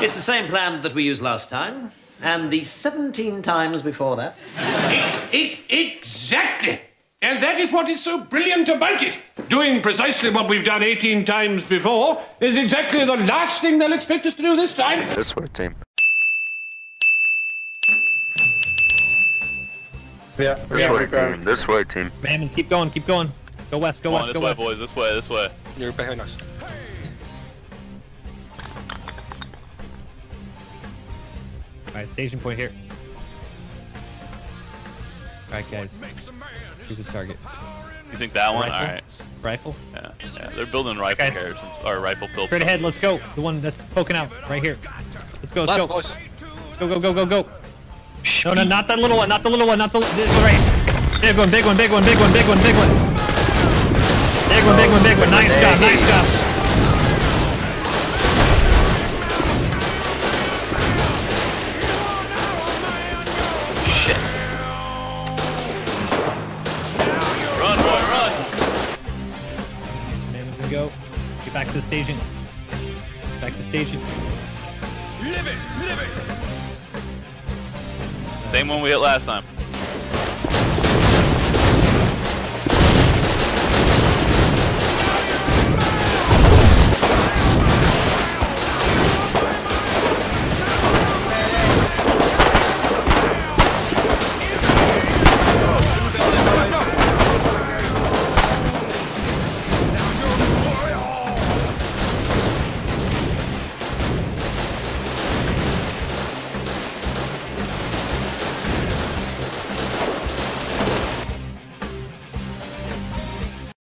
It's the same plan that we used last time, and the 17 times before that. E- exactly. And that is what is so brilliant about it. Doing precisely what we've done 18 times before is exactly the last thing they'll expect us to do this time. This way, team. Yeah, This yeah, way, team. This way, team. Mammons, keep going, keep going. Go west, go Come on, west, this go way, west. boys. This way, this way. You're behind us. Alright, station point here. Alright, guys. Here's the target. You think that one? All right. Rifle? Yeah, yeah. They're building rifle Guys. carriers or rifle build. Straight ahead, let's go. The one that's poking out, right here. Let's go, let's Last go. boys. Go, go, go, go, go. No, no, not that little one, not the little one, not the this one right here. Big one, big one, big one, big one, big one, big one. Big one, big one, big one. Nice job, nice job. Go. Get back to the station. Back to the station. Live it! Live it! Same one we hit last time.